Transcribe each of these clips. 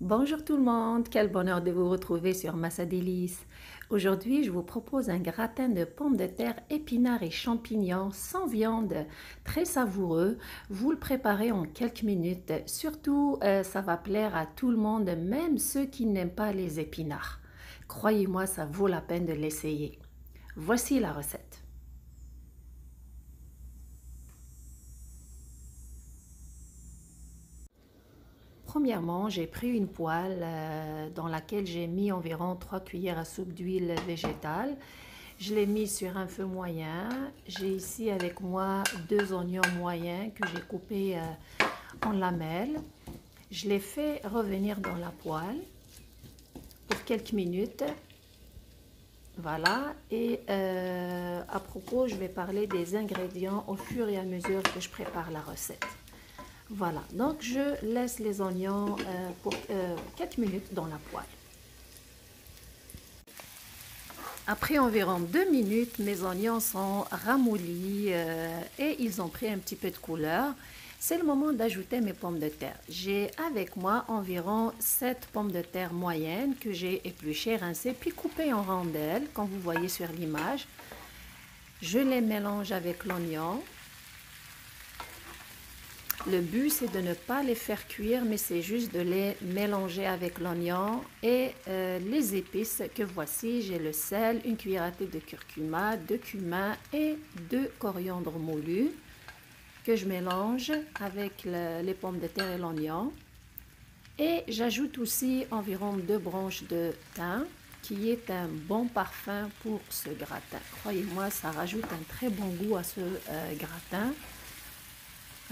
Bonjour tout le monde, quel bonheur de vous retrouver sur Massa Délice. Aujourd'hui, je vous propose un gratin de pommes de terre, épinards et champignons sans viande, très savoureux. Vous le préparez en quelques minutes. Surtout, euh, ça va plaire à tout le monde, même ceux qui n'aiment pas les épinards. Croyez-moi, ça vaut la peine de l'essayer. Voici la recette. Premièrement, j'ai pris une poêle euh, dans laquelle j'ai mis environ 3 cuillères à soupe d'huile végétale. Je l'ai mis sur un feu moyen. J'ai ici avec moi deux oignons moyens que j'ai coupés euh, en lamelles. Je les fais revenir dans la poêle pour quelques minutes. Voilà, et euh, à propos, je vais parler des ingrédients au fur et à mesure que je prépare la recette. Voilà, donc je laisse les oignons euh, pour 4 euh, minutes dans la poêle. Après environ 2 minutes, mes oignons sont ramollis euh, et ils ont pris un petit peu de couleur. C'est le moment d'ajouter mes pommes de terre. J'ai avec moi environ 7 pommes de terre moyennes que j'ai épluchées, rincées, puis coupées en rondelles, comme vous voyez sur l'image. Je les mélange avec l'oignon le but, c'est de ne pas les faire cuire, mais c'est juste de les mélanger avec l'oignon et euh, les épices que voici. J'ai le sel, une cuillère à thé de curcuma, de cumin et de coriandre moulu que je mélange avec les pommes de terre et l'oignon. Et j'ajoute aussi environ deux branches de thym qui est un bon parfum pour ce gratin. Croyez-moi, ça rajoute un très bon goût à ce euh, gratin.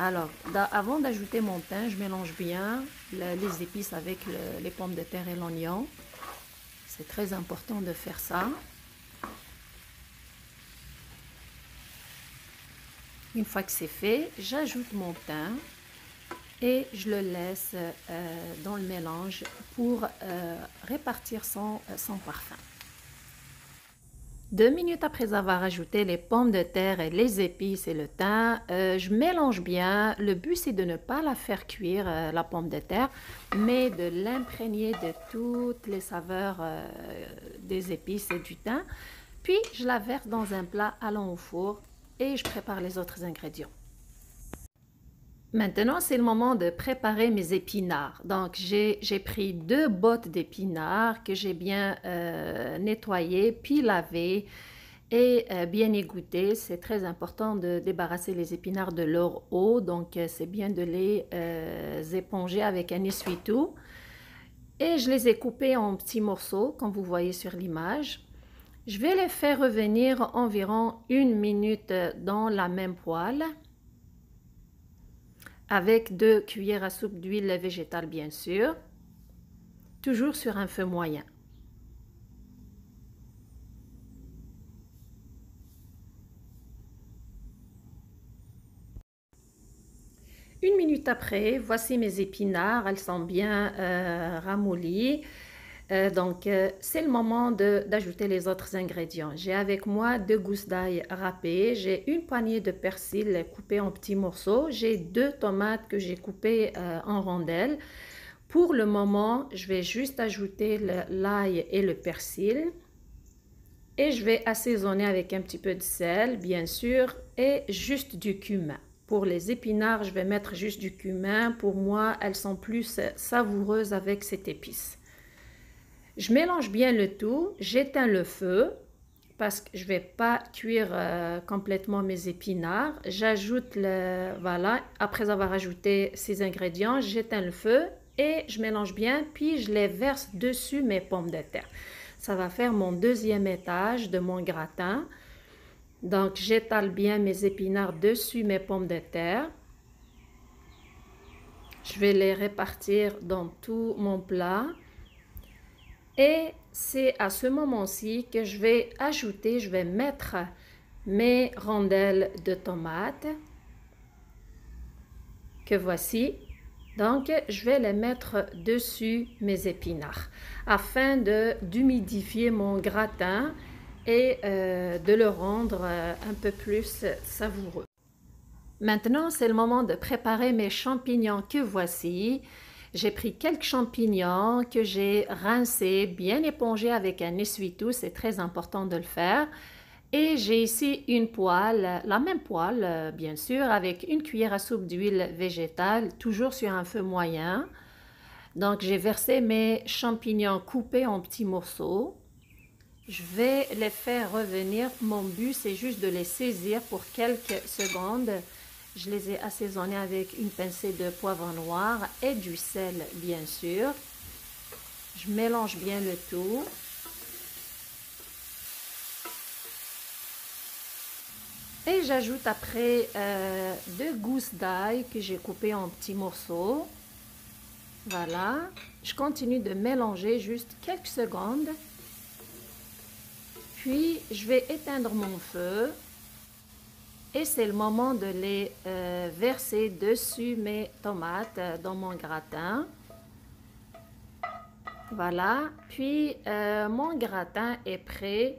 Alors, avant d'ajouter mon pain, je mélange bien les épices avec les pommes de terre et l'oignon. C'est très important de faire ça. Une fois que c'est fait, j'ajoute mon pain et je le laisse euh, dans le mélange pour euh, répartir son parfum. Deux minutes après avoir ajouté les pommes de terre et les épices et le thym, euh, je mélange bien. Le but, c'est de ne pas la faire cuire, euh, la pomme de terre, mais de l'imprégner de toutes les saveurs euh, des épices et du thym. Puis, je la verse dans un plat allant au four et je prépare les autres ingrédients. Maintenant, c'est le moment de préparer mes épinards. Donc, j'ai pris deux bottes d'épinards que j'ai bien euh, nettoyées, puis lavées et euh, bien égouttées. C'est très important de débarrasser les épinards de leur eau, donc euh, c'est bien de les éponger avec un essuie-tout. Et je les ai coupés en petits morceaux, comme vous voyez sur l'image. Je vais les faire revenir environ une minute dans la même poêle avec deux cuillères à soupe d'huile végétale bien sûr, toujours sur un feu moyen. Une minute après, voici mes épinards, elles sont bien euh, ramollies. Euh, donc, euh, c'est le moment d'ajouter les autres ingrédients. J'ai avec moi deux gousses d'ail râpées, j'ai une poignée de persil coupé en petits morceaux, j'ai deux tomates que j'ai coupées euh, en rondelles. Pour le moment, je vais juste ajouter l'ail et le persil. Et je vais assaisonner avec un petit peu de sel, bien sûr, et juste du cumin. Pour les épinards, je vais mettre juste du cumin. Pour moi, elles sont plus savoureuses avec cette épice. Je mélange bien le tout, j'éteins le feu parce que je ne vais pas cuire euh, complètement mes épinards. J'ajoute le, voilà, après avoir ajouté ces ingrédients, j'éteins le feu et je mélange bien, puis je les verse dessus mes pommes de terre. Ça va faire mon deuxième étage de mon gratin. Donc, j'étale bien mes épinards dessus mes pommes de terre. Je vais les répartir dans tout mon plat. Et c'est à ce moment-ci que je vais ajouter, je vais mettre mes rondelles de tomates que voici. Donc, je vais les mettre dessus mes épinards afin d'humidifier mon gratin et euh, de le rendre euh, un peu plus savoureux. Maintenant, c'est le moment de préparer mes champignons que voici. J'ai pris quelques champignons que j'ai rincés, bien épongés avec un essuie-tout, c'est très important de le faire. Et j'ai ici une poêle, la même poêle bien sûr, avec une cuillère à soupe d'huile végétale, toujours sur un feu moyen. Donc j'ai versé mes champignons coupés en petits morceaux. Je vais les faire revenir. Mon but, c'est juste de les saisir pour quelques secondes. Je les ai assaisonnés avec une pincée de poivre noir et du sel, bien sûr. Je mélange bien le tout. Et j'ajoute après euh, deux gousses d'ail que j'ai coupées en petits morceaux. Voilà. Je continue de mélanger juste quelques secondes. Puis, je vais éteindre mon feu. Et c'est le moment de les euh, verser dessus mes tomates euh, dans mon gratin. Voilà. Puis, euh, mon gratin est prêt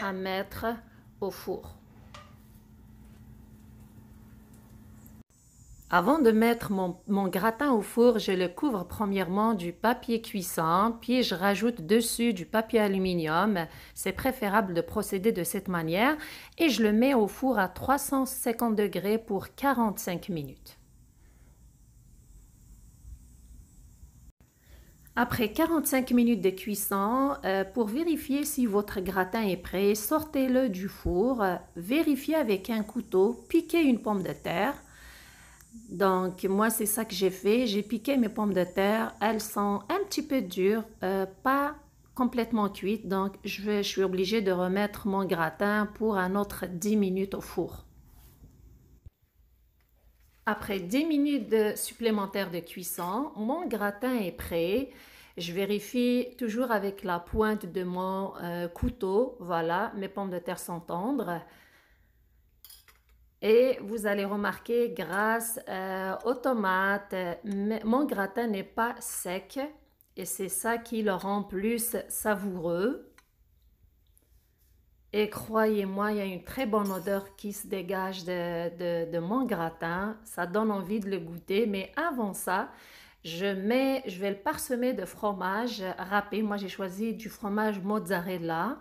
à mettre au four. Avant de mettre mon, gratin au four, je le couvre premièrement du papier cuisson, puis je rajoute dessus du papier aluminium. C'est préférable de procéder de cette manière et je le mets au four à 350 degrés pour 45 minutes. Après 45 minutes de cuisson, euh, pour vérifier si votre gratin est prêt, sortez-le du four, vérifiez avec un couteau, piquez une pomme de terre, donc, moi, c'est ça que j'ai fait. J'ai piqué mes pommes de terre. Elles sont un petit peu dures, euh, pas complètement cuites. Donc, je, suis obligée de remettre mon gratin pour un autre 10 minutes au four. Après 10 minutes supplémentaires de cuisson, mon gratin est prêt. Je vérifie toujours avec la pointe de mon euh, couteau. Voilà, mes pommes de terre sont tendres. Et vous allez remarquer, grâce euh, aux tomates, mon gratin n'est pas sec et c'est ça qui le rend plus savoureux. Et croyez-moi, il y a une très bonne odeur qui se dégage de, de, mon gratin. Ça donne envie de le goûter. Mais avant ça, je, mets, je vais le parsemer de fromage râpé. Moi, j'ai choisi du fromage mozzarella.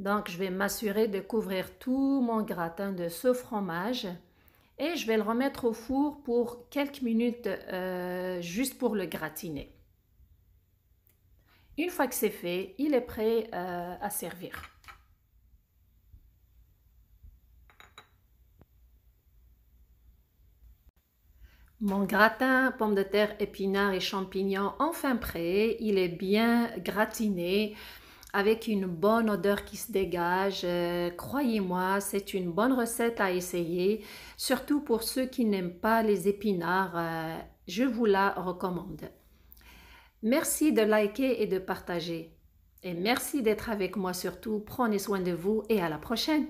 Donc, je vais m'assurer de couvrir tout mon gratin de ce fromage et je vais le remettre au four pour quelques minutes euh, juste pour le gratiner. Une fois que c'est fait, il est prêt euh, à servir. Mon gratin, pommes de terre, épinards et champignons enfin prêt. Il est bien gratiné avec une bonne odeur qui se dégage. Euh, croyez-moi, c'est une bonne recette à essayer, surtout pour ceux qui n'aiment pas les épinards. Euh, je vous la recommande. Merci de liker et de partager. Et merci d'être avec moi surtout. Prenez soin de vous et à la prochaine.